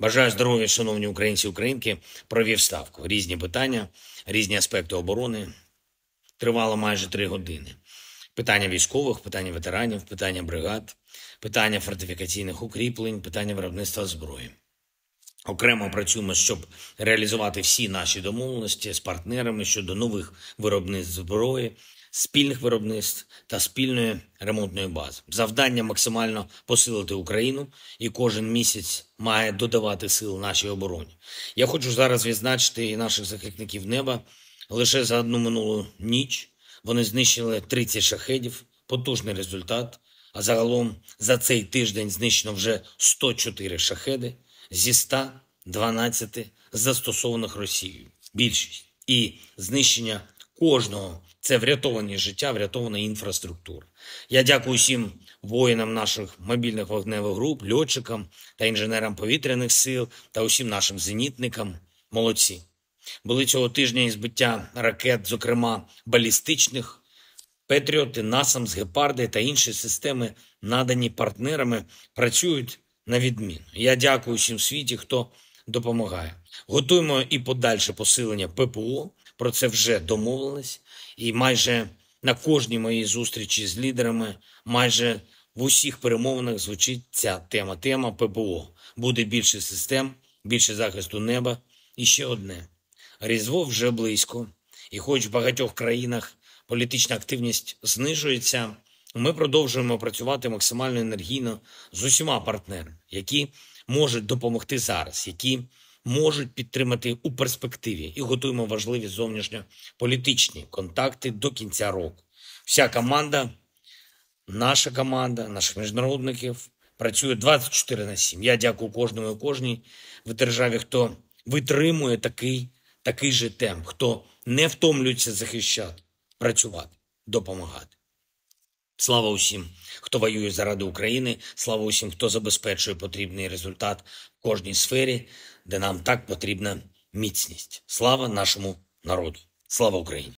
Бажаю здоров'я, шановні українці українки. Провів ставку. Різні питання, різні аспекти оборони. Тривало майже три години. Питання військових, питання ветеранів, питання бригад, питання фортифікаційних укріплень, питання виробництва зброї. Окремо працюємо, щоб реалізувати всі наші домовленості з партнерами щодо нових виробництв зброї, спільних виробництв та спільної ремонтної бази. Завдання максимально посилити Україну, і кожен місяць має додавати сил нашій обороні. Я хочу зараз відзначити і наших захисників неба. Лише за одну минулу ніч вони знищили 30 шахедів, потужний результат. А загалом за цей тиждень знищено вже 104 шахеди зі 112 застосованих Росією. Більшість і знищення кожного це врятовані життя, врятована інфраструктура. Я дякую всім воїнам наших мобільних вогневих груп, льотчикам та інженерам повітряних сил та усім нашим зенітникам. Молодці. Були цього тижня і збиття ракет, зокрема балістичних. Петріоти, Насамс, Гепарди та інші системи, надані партнерами, працюють на відміну. Я дякую всім світі, хто допомагає. Готуємо і подальше посилення ППО. Про це вже домовились. І майже на кожній моїй зустрічі з лідерами, майже в усіх перемовинах звучить ця тема. Тема ППО. Буде більше систем, більше захисту неба. І ще одне: Різдво вже близько, і хоч в багатьох країнах політична активність знижується. Ми продовжуємо працювати максимально енергійно з усіма партнерами, які можуть допомогти зараз, які можуть підтримати у перспективі, і готуємо важливі зовнішньополітичні контакти до кінця року. Вся команда, наша команда, наших міжнародників працює 24 на 7. Я дякую кожному і кожній в державі, хто витримує такий, такий же темп, хто не втомлюється захищати, працювати, допомагати. Слава усім, хто воює заради України. Слава усім, хто забезпечує потрібний результат в кожній сфері, де нам так потрібна міцність. Слава нашому народу! Слава Україні!